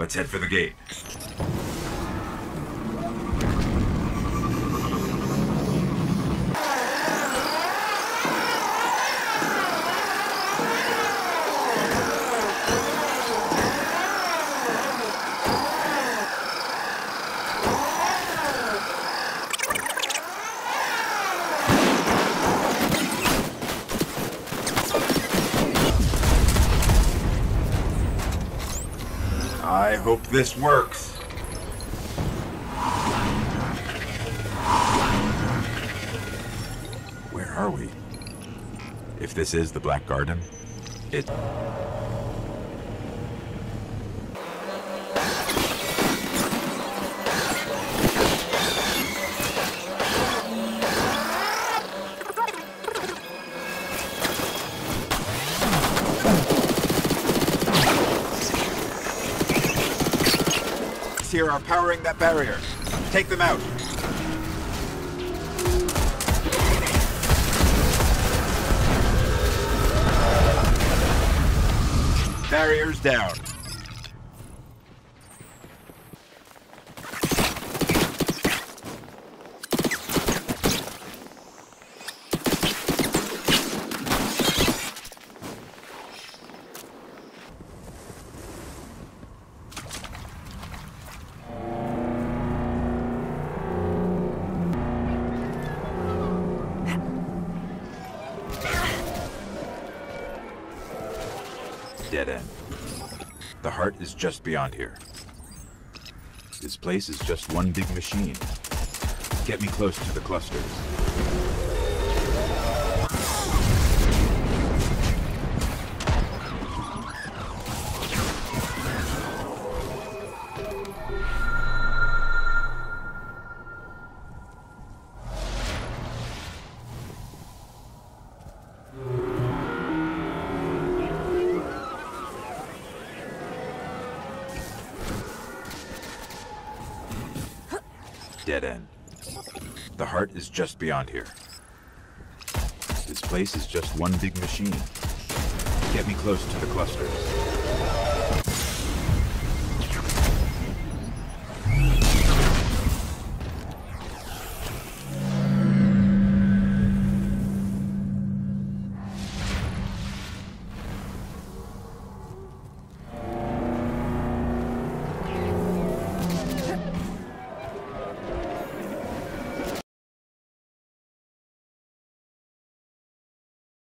Let's head for the gate. I hope this works. Where are we? If this is the Black Garden, it. Here are powering that barrier. Take them out. Barriers down. Dead end. The heart is just beyond here. This place is just one big machine. Get me close to the clusters. Dead end. The heart is just beyond here. This place is just one big machine. Get me close to the clusters.